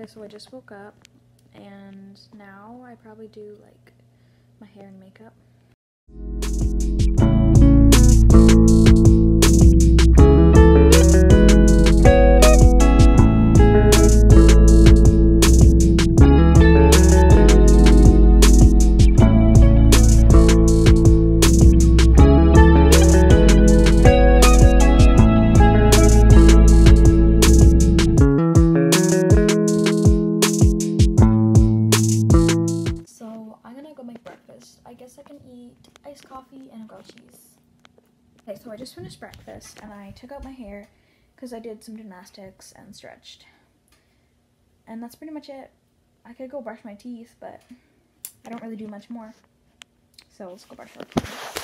Okay, so I just woke up and now I probably do like my hair and makeup. Guess I can eat iced coffee and a grilled cheese. Okay, so I just finished breakfast and I took out my hair because I did some gymnastics and stretched. And that's pretty much it. I could go brush my teeth, but I don't really do much more. So let's go brush our teeth.